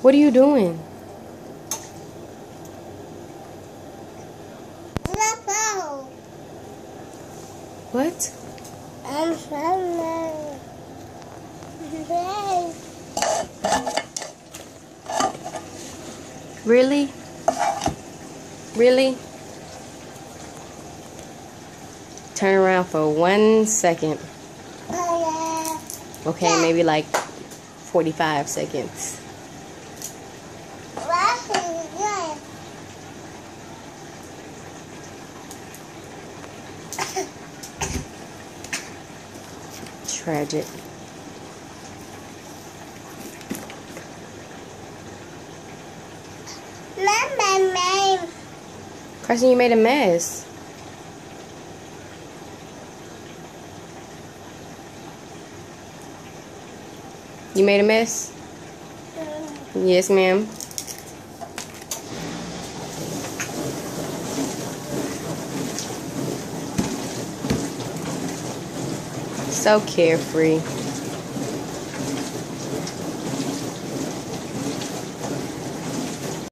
What are you doing? What? I'm sorry. Really? Really? Turn around for one second. Oh, okay, maybe like 45 seconds. Tragic. Karsyn, you made a mess. You made a mess? Yes, ma'am. So carefree.